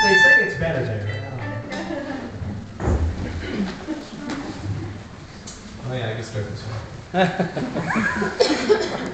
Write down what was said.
They say it's better there. Oh yeah, I can start this one.